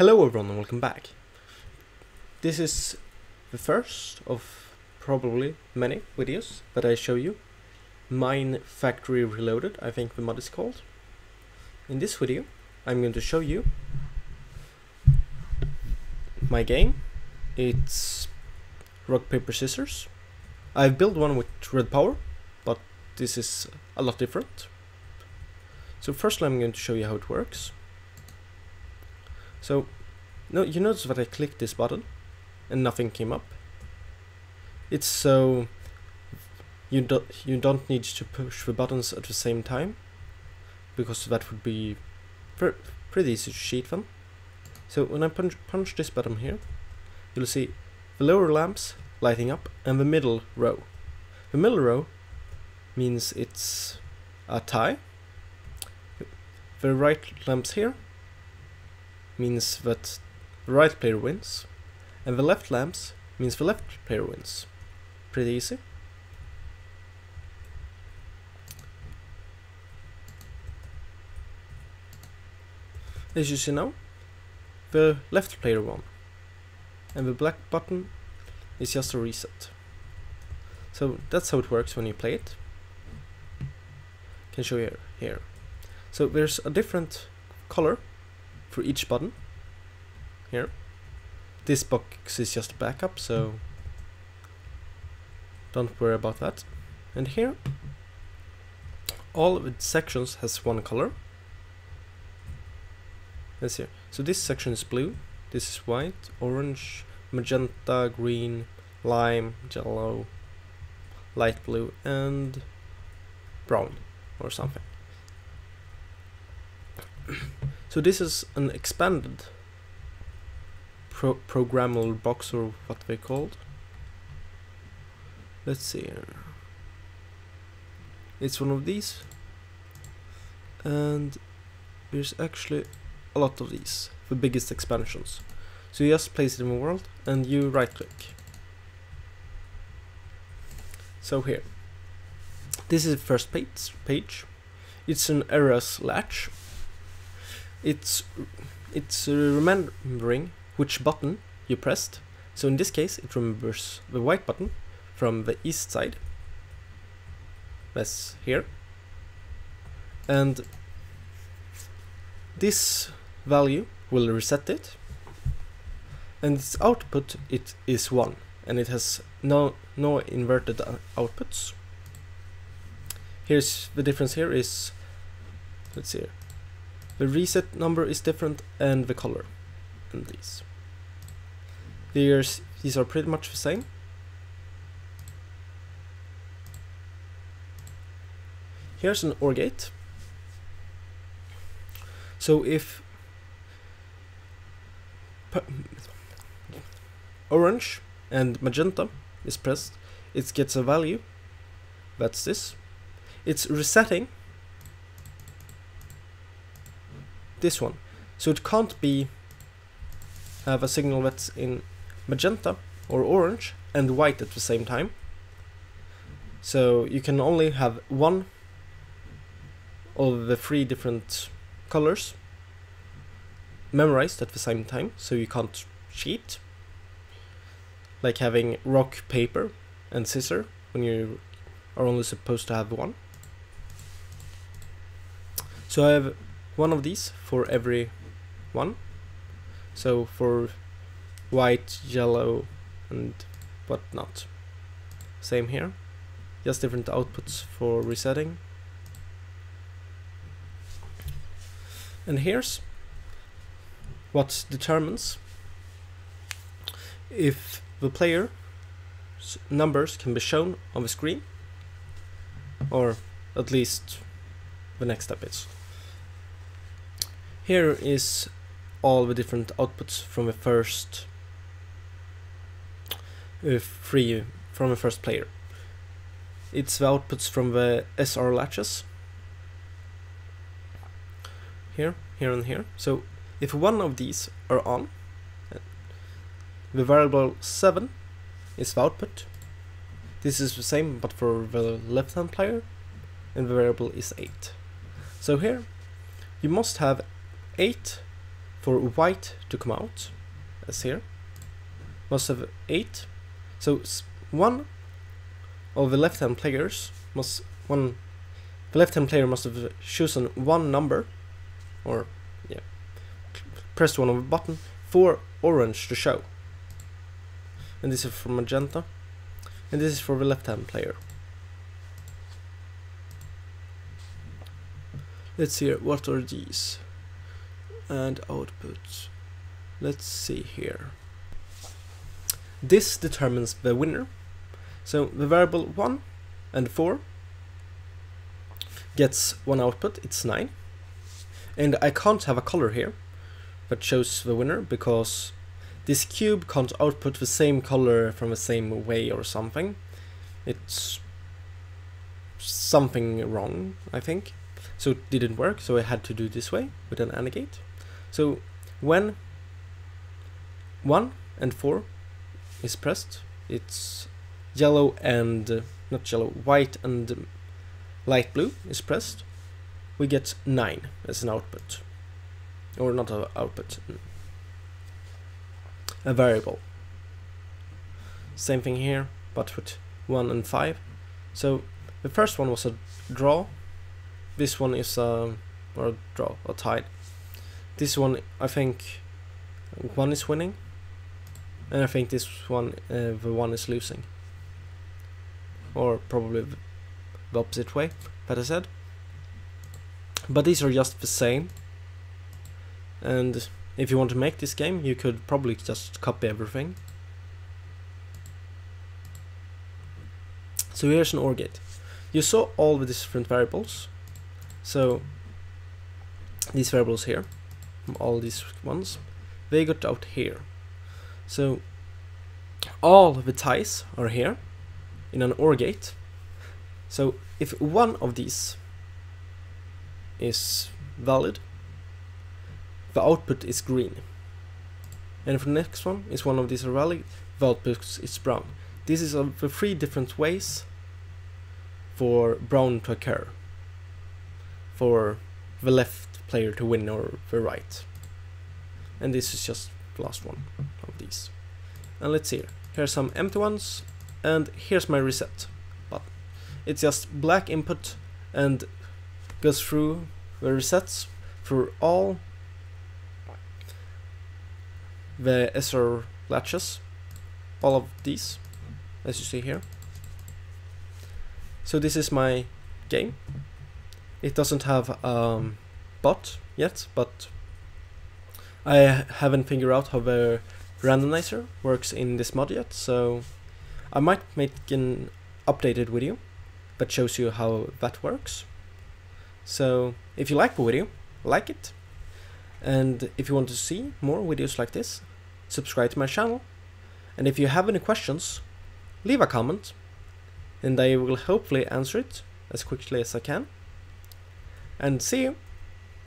Hello everyone and welcome back. This is the first of probably many videos that I show you. Minefactory Reloaded, I think the mod is called. In this video I'm going to show you my game. It's rock paper scissors. I've built one with RedPower, but this is a lot different. So first I'm going to show you how it works. So, no, you notice that I clicked this button and nothing came up. It's so you don't you don't need to push the buttons at the same time because that would be pr pretty easy to cheat them. So when I punch punch this button here, you'll see the lower lamps lighting up and the middle row. The middle row means it's a tie. The right lamps here means that the right player wins, and the left lamps means the left player wins. Pretty easy. As you see now, the left player won, and the black button is just a reset. So that's how it works when you play it. Can show you here. So there's a different color for each button here. This box is just a backup, so don't worry about that. And here, all of the sections has one color. Let's see. So this section is blue, this is white, orange, magenta, green, lime, yellow, light blue, and brown or something. So this is an expanded pro programmable box or what they called. Let's see here. It's one of these and there's actually a lot of these, the biggest expansions. So you just place it in the world and you right click. So here, this is the first page. It's an SR latch. It's it's uh, remembering which button you pressed. So in this case, it remembers the white button from the east side. That's here. And this value will reset it. And its output it is 1 and it has no no inverted outputs. Here's the difference here is let's see here. The reset number is different and the color in these. There's, these are pretty much the same. Here's an OR gate. So if orange and magenta is pressed, it gets a value. That's this. It's resetting this one. So it can't be have a signal that's in magenta or orange and white at the same time. So you can only have one of the three different colors memorized at the same time, so you can't cheat. Like having rock, paper, and scissor when you are only supposed to have one. So I have one of these for every one. So for white, yellow, and whatnot. Same here. Just different outputs for resetting. And here's what determines if the player numbers can be shown on the screen or at least the next step is. Here is all the different outputs from the first uh, free from the first player. It's the outputs from the SR latches here, here and here. So if one of these are on, the variable 7 is the output. This is the same but for the left hand player and the variable is 8. So here you must have 8 for white to come out, as here, must have 8. So one of the left-hand players must one the left-hand player must have chosen one number, or yeah, pressed one of the button for orange to show. And this is for magenta, and this is for the left-hand player. Let's see what are these? And output. Let's see here. This determines the winner. So the variable 1 and 4 gets one output, it's 9. And I can't have a color here that shows the winner because this cube can't output the same color from the same way or something. It's something wrong, I think. So it didn't work, so I had to do this way with an AND gate. So when 1 and 4 is pressed, it's yellow and, uh, not yellow, white and light blue is pressed, we get 9 as an output. Or not an output, a variable. Same thing here, but with 1 and 5. So the first one was a draw, this one is a, or a draw, a tied. This one, I think, one is winning, and I think this one, uh, the one is losing. Or probably the opposite way, better said. But these are just the same. And if you want to make this game, you could probably just copy everything. So here's an OR gate. You saw all the different variables. So these variables here, all these ones, they got out here. So all the ties are here in an OR gate so if one of these is valid, the output is green. And if the next one is one of these are valid, the output is brown. This is of the three different ways for brown to occur. For the left player to win or the right. And this is just the last one of these. And let's see, here. here's some empty ones, and here's my reset button. it's just black input and goes through the resets for all the SR latches, all of these, as you see here. So this is my game. It doesn't have um, bot yet, but I haven't figured out how the randomizer works in this mod yet, so I might make an updated video that shows you how that works. So if you like the video, like it. And if you want to see more videos like this, subscribe to my channel. And if you have any questions, leave a comment and I will hopefully answer it as quickly as I can. And see you!